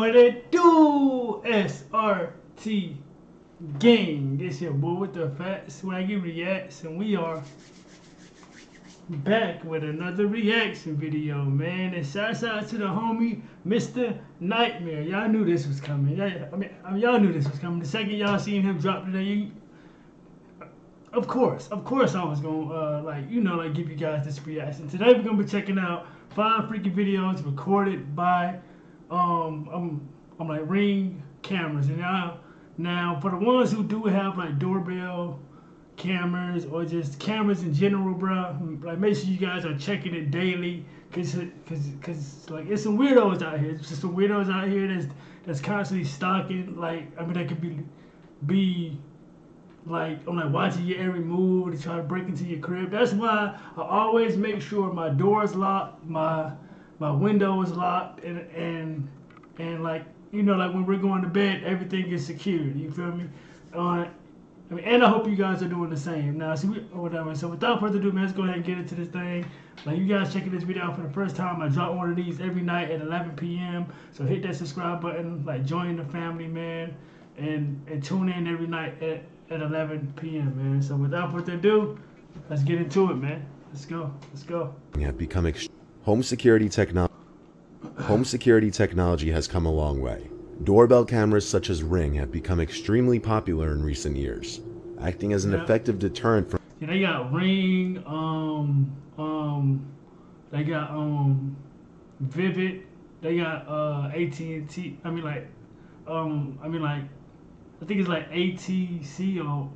What it do, SRT gang? It's your boy with the fat swaggy reacts, and we are back with another reaction video, man. And shout out to the homie, Mr. Nightmare. Y'all knew this was coming. I mean, I mean, y'all knew this was coming. The second y'all seen him drop today, you, of course, of course, I was gonna uh, like you know like give you guys this reaction. Today we're gonna be checking out five freaking videos recorded by um I'm I'm like ring cameras and now now for the ones who do have like doorbell cameras or just cameras in general, bro. Like make sure you guys are checking it daily, cause cause cause like it's some weirdos out here. It's just some weirdos out here that's that's constantly stalking. Like I mean, they could be be like I'm like watching your every move to try to break into your crib. That's why I always make sure my door is locked, my my window is locked, and and and like you know like when we're going to bed, everything is secured. You feel me? Uh, I mean, and I hope you guys are doing the same. Now, see, we, whatever. So without further ado, man, let's go ahead and get into this thing. Like you guys checking this video out for the first time, I drop one of these every night at 11 p.m. So hit that subscribe button, like join the family, man, and and tune in every night at at 11 p.m., man. So without further ado, let's get into it, man. Let's go. Let's go. Have become ex- home security technology. Home security technology has come a long way. Doorbell cameras such as Ring have become extremely popular in recent years, acting as an Yeah. effective deterrent from Yeah, they got Ring, um, um, they got um, Vivint, they got uh AT and T. I mean like, um, I mean like, I think it's like ATC or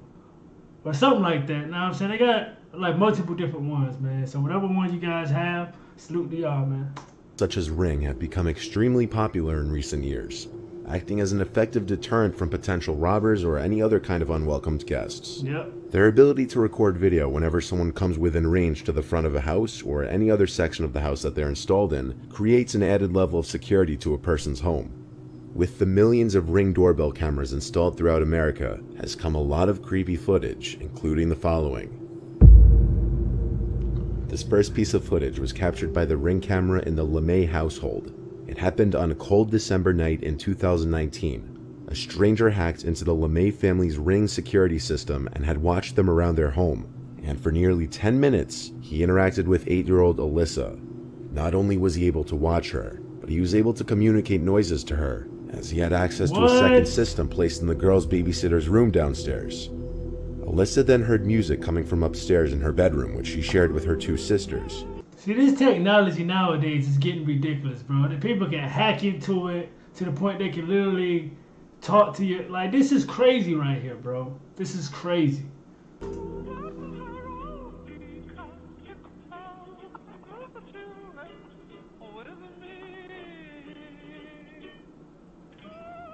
or something like that. Now I'm saying they got like multiple different ones, man. So whatever one you guys have, salute y'all, man. such as Ring have become extremely popular in recent years, acting as an effective deterrent from potential robbers or any other kind of unwelcomed guests. Yep. Their ability to record video whenever someone comes within range to the front of a house or any other section of the house that they're installed in creates an added level of security to a person's home. With the millions of Ring doorbell cameras installed throughout America has come a lot of creepy footage, including the following. This first piece of footage was captured by the Ring camera in the LeMay household. It happened on a cold December night in 2019. A stranger hacked into the LeMay family's Ring security system and had watched them around their home. And for nearly 10 minutes, he interacted with 8 year old Alyssa. Not only was he able to watch her, but he was able to communicate noises to her, as he had access to a second system placed in the girl's babysitter's room downstairs. Alyssa then heard music coming from upstairs in her bedroom, which she shared with her two sisters. See, this technology nowadays is getting ridiculous, bro. The people can hack into it to the point they can literally talk to you. Like, this is crazy right here, bro. This is crazy.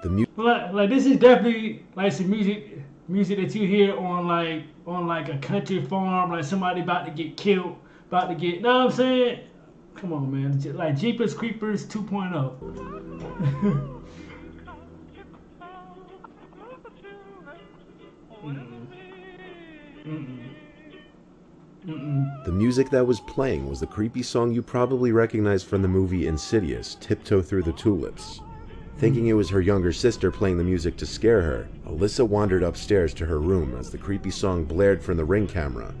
The mu- Like, like this is definitely like some music, music that you hear on like on like a country farm, like somebody about to get killed, about to get. Know what I'm saying? Come on, man. Like Jeepers Creepers oh. 2.0. Mm-mm. Mm-mm. Mm-mm. The music that was playing was the creepy song you probably recognize from the movie Insidious, Tiptoe Through the Tulips. Thinking it was her younger sister playing the music to scare her, Alyssa wandered upstairs to her room as the creepy song blared from the ring camera.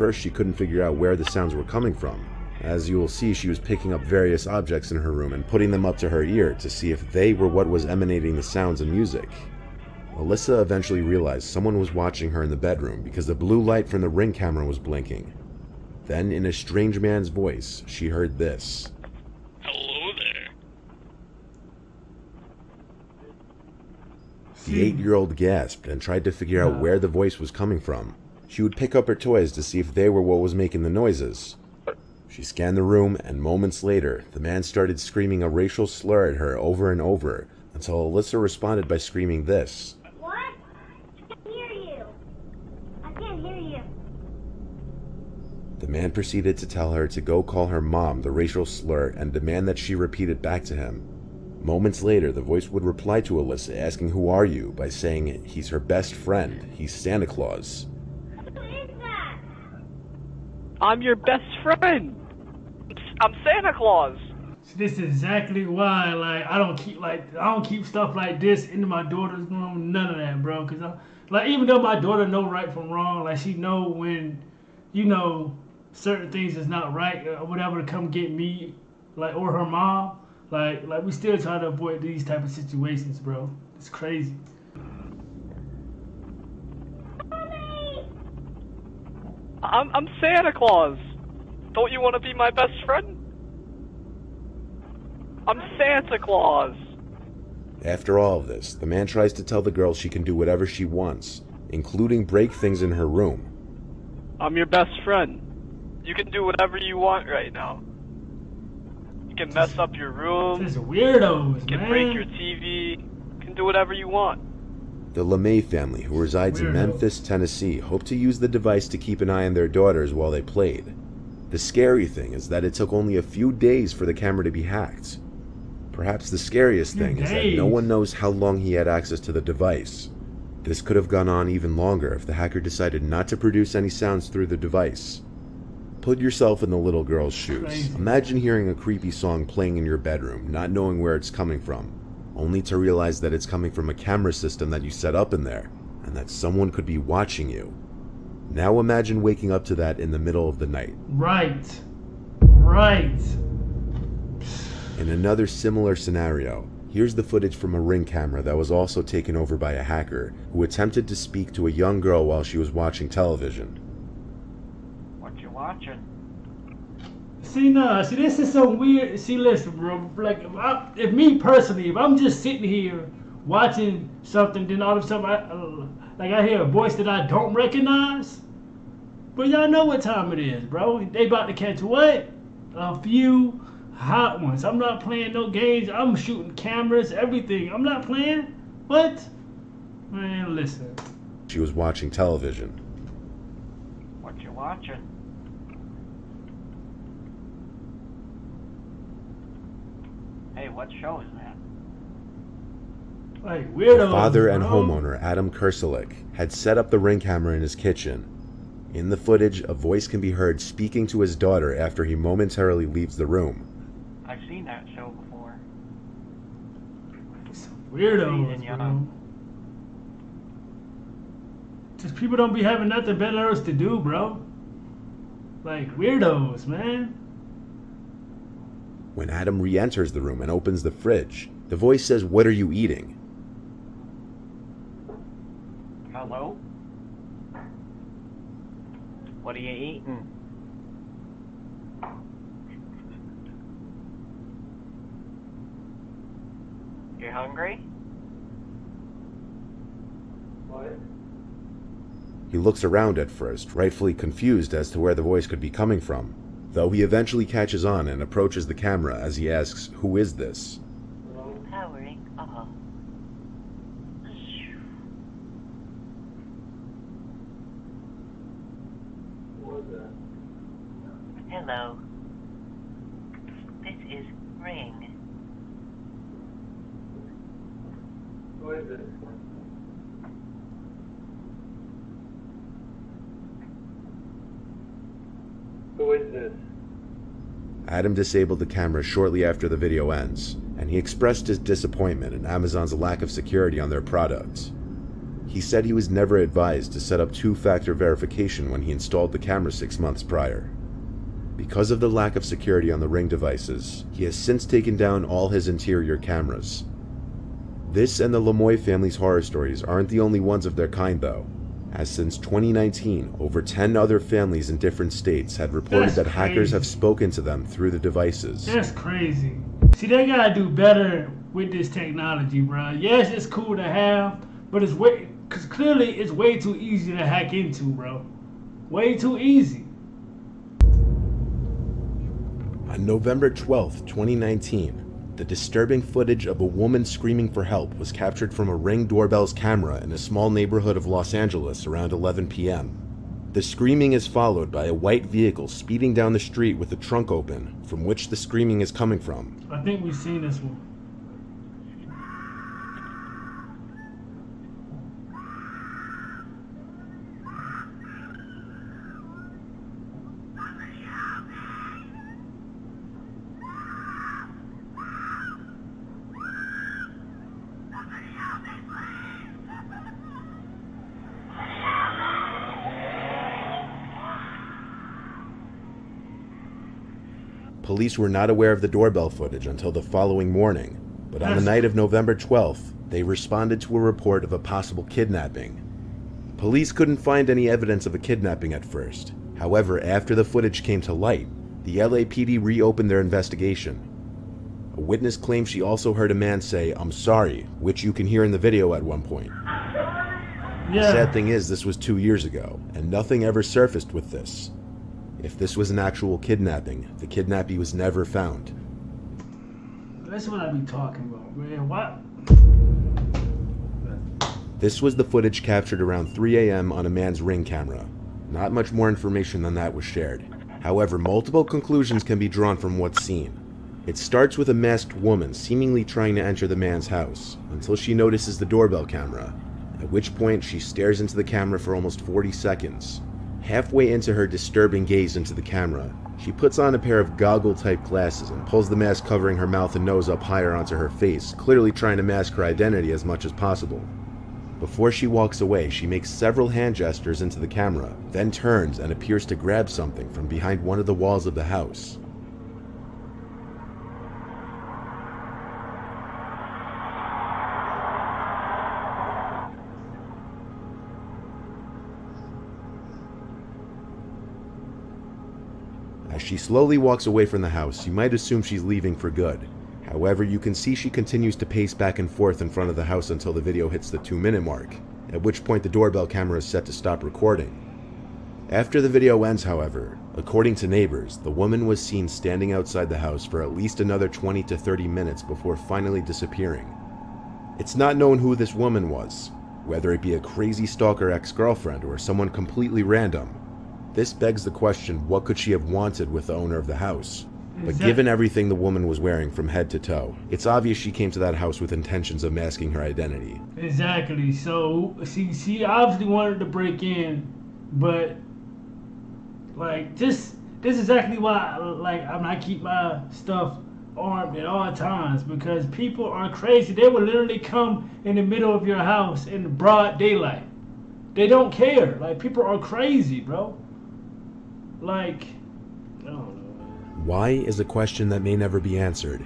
First, she couldn't figure out where the sounds were coming from. As you will see, she was picking up various objects in her room and putting them up to her ear to see if they were what was emanating the sounds and music. Alyssa eventually realized someone was watching her in the bedroom because the blue light from the ring camera was blinking. Then, in a strange man's voice, she heard this. Hello there. The eight year old gasped and tried to figure out where the voice was coming from. She would pick up her toys to see if they were what was making the noises. She scanned the room, and moments later, the man started screaming a racial slur at her over and over until Alyssa responded by screaming this. What? I can't hear you. I can't hear you. The man proceeded to tell her to go call her mom the racial slur and demand that she repeat it back to him. Moments later, the voice would reply to Alyssa asking, Who are you? by saying he's her best friend, he's Santa Claus. I'm your best friend. I'm Santa Claus. This is exactly why, like, I don't keep like I don't keep stuff like this into my daughter's room. None of that, bro. Cause I, like, even though my daughter know right from wrong, like she know when, you know, certain things is not right or whatever to come get me, like, or her mom. Like, like we still try to avoid these type of situations, bro. It's crazy. I'm I'm Santa Claus. Don't you want to be my best friend? I'm Santa Claus. After all of this, the man tries to tell the girl she can do whatever she wants, including break things in her room. I'm your best friend. You can do whatever you want right now. You can mess up your room. Just weirdos, You can man. break your TV. You can do whatever you want. The LeMay family, who resides in Memphis, Tennessee, hoped to use the device to keep an eye on their daughters while they played. The scary thing is that it took only a few days for the camera to be hacked. Perhaps the scariest thing is that no one knows how long he had access to the device. This could have gone on even longer if the hacker decided not to produce any sounds through the device. Put yourself in the little girl's shoes. Imagine hearing a creepy song playing in your bedroom, not knowing where it's coming from, only to realize that it's coming from a camera system that you set up in there, and that someone could be watching you. Now imagine waking up to that in the middle of the night. Right. Right. In another similar scenario, here's the footage from a ring camera that was also taken over by a hacker who attempted to speak to a young girl while she was watching television. What you watching? See, nah, see, this is so weird. See, listen, bro. Like, if, I, if me personally, if I'm just sitting here watching something, then all of a sudden, I, uh, like, I hear a voice that I don't recognize. But y'all know what time it is, bro. They about to catch what? A few hot ones. I'm not playing no games. I'm shooting cameras, everything. I'm not playing. What? Man, listen. She was watching television. What you watching? What show is that? Like, The father and bro. homeowner, Adam Kerselik, had set up the ring camera in his kitchen. In the footage, a voice can be heard speaking to his daughter after he momentarily leaves the room. I've seen that show before. Weirdos, Season, bro. Just people don't be having nothing better else to do, bro. Like weirdos, man. When Adam re enters the room and opens the fridge, the voice says, What are you eating? Hello? What are you eating? You hungry? What? He looks around at first, rightfully confused as to where the voice could be coming from, though he eventually catches on and approaches the camera as he asks, Who is this? Powering off. Hello. This is Ring. Who is this? Adam disabled the camera shortly after the video ends, and he expressed his disappointment in Amazon's lack of security on their products. He said he was never advised to set up two factor verification when he installed the camera six months prior. Because of the lack of security on the Ring devices, he has since taken down all his interior cameras. This and the LeMay family's horror stories aren't the only ones of their kind, though, as since 2019, over 10 other families in different states had reported That's that hackers have spoken to them through the devices. That's crazy. See, they gotta do better with this technology, bro. Yes, it's cool to have, but it's way, cause clearly it's way too easy to hack into, bro. Way too easy. On November 12th, 2019, the disturbing footage of a woman screaming for help was captured from a Ring doorbell's camera in a small neighborhood of Los Angeles around 11 p.m. The screaming is followed by a white vehicle speeding down the street with the trunk open, from which the screaming is coming from. I think we've seen this one. Police were not aware of the doorbell footage until the following morning, but on the night of November 12th, they responded to a report of a possible kidnapping. Police couldn't find any evidence of a kidnapping at first. However, after the footage came to light, the LAPD reopened their investigation. A witness claims she also heard a man say, I'm sorry, which you can hear in the video at one point. Yeah. The sad thing is, this was two years ago, and nothing ever surfaced with this. If this was an actual kidnapping, the kidnappee was never found. That's what I be talking about, man. What? This was the footage captured around 3 a.m. on a man's ring camera. Not much more information than that was shared. However, multiple conclusions can be drawn from what's seen. It starts with a masked woman seemingly trying to enter the man's house, until she notices the doorbell camera, at which point she stares into the camera for almost 40 seconds. Halfway into her disturbing gaze into the camera, she puts on a pair of goggle type glasses and pulls the mask covering her mouth and nose up higher onto her face, clearly trying to mask her identity as much as possible. Before she walks away, she makes several hand gestures into the camera, then turns and appears to grab something from behind one of the walls of the house. As she slowly walks away from the house, you might assume she's leaving for good. However, you can see she continues to pace back and forth in front of the house until the video hits the two minute mark, at which point the doorbell camera is set to stop recording. After the video ends, however, according to neighbors, the woman was seen standing outside the house for at least another 20 to 30 minutes before finally disappearing. It's not known who this woman was, whether it be a crazy stalker ex girlfriend or someone completely random. This begs the question what could she have wanted with the owner of the house? But given everything the woman was wearing from head to toe, it's obvious she came to that house with intentions of masking her identity. Exactly. So, she she obviously wanted to break in, but like this this is exactly why like I'm I keep my stuff armed at all times because people are crazy. They will literally come in the middle of your house in broad daylight. They don't care. Like people are crazy, bro. Like I don't know. Why is a question that may never be answered.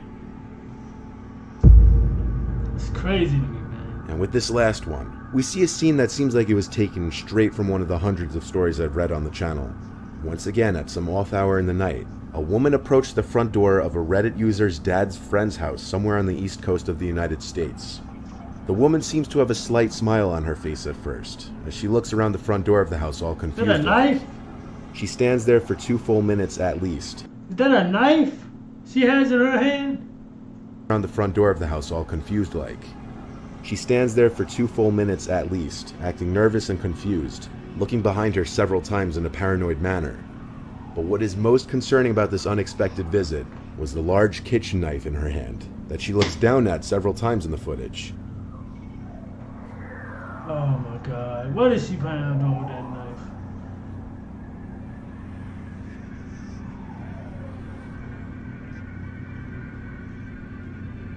It's crazy to me, man. And with this last one, we see a scene that seems like it was taken straight from one of the hundreds of stories I've read on the channel. Once again, at some off hour in the night, a woman approached the front door of a Reddit user's dad's friend's house somewhere on the east coast of the United States. The woman seems to have a slight smile on her face at first, as she looks around the front door of the house all confused. Is that a knife? She stands there for two full minutes at least, Is that a knife? She has in her hand? around the front door of the house all confused like. She stands there for two full minutes at least, acting nervous and confused, looking behind her several times in a paranoid manner. But what is most concerning about this unexpected visit was the large kitchen knife in her hand that she looks down at several times in the footage. Oh my god. What is she planning on doing with that knife?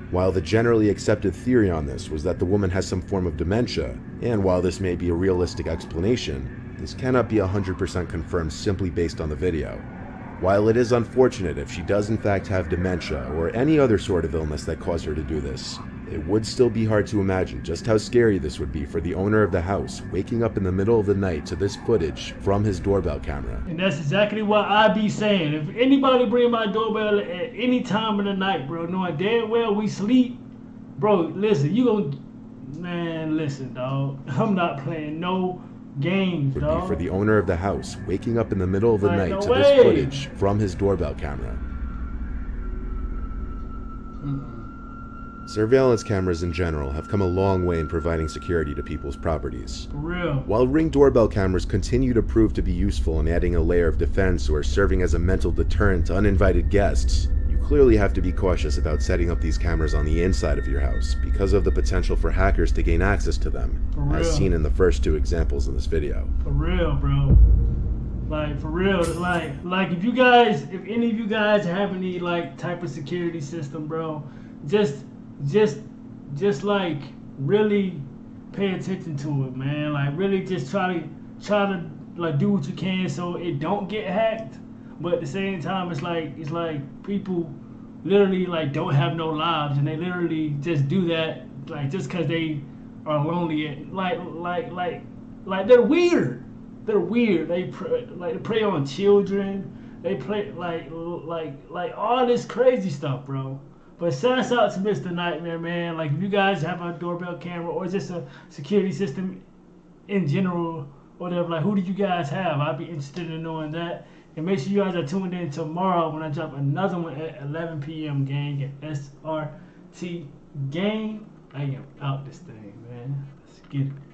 While the generally accepted theory on this was that the woman has some form of dementia, and while this may be a realistic explanation, this cannot be 100% confirmed simply based on the video. While it is unfortunate if she does in fact have dementia or any other sort of illness that caused her to do this, it would still be hard to imagine just how scary this would be for the owner of the house waking up in the middle of the night to this footage from his doorbell camera. And that's exactly what I be saying. If anybody bring my doorbell at any time of the night, bro, knowing damn well we sleep, bro, listen, you gon' man, listen, dog. I'm not playing no games, Would be dog. for the owner of the house waking up in the middle of the Like, night no to way. this footage from his doorbell camera. Mm-mm. Surveillance cameras in general have come a long way in providing security to people's properties. For real. While Ring doorbell cameras continue to prove to be useful in adding a layer of defense or serving as a mental deterrent to uninvited guests, you clearly have to be cautious about setting up these cameras on the inside of your house because of the potential for hackers to gain access to them, For as seen in the first two examples in this video. For real, bro. Like for real, like like if you guys, if any of you guys have any like type of security system, bro, just just just like really pay attention to it, man. Like really just try to try to like do what you can so it don't get hacked. But at the same time, it's like it's like people literally like don't have no lives and they literally just do that like just because they are lonely and like like like like they're weird they're weird they pr- like they prey on children they play like like like all this crazy stuff bro but shouts out to Mr. Nightmare, man. Like, if you guys have a doorbell camera or just a security system in general, or whatever, like, who do you guys have? I'd be interested in knowing that. And make sure you guys are tuned in tomorrow when I drop another one at 11 p.m. gang at SRT Game. I am out this thing, man. Let's get it.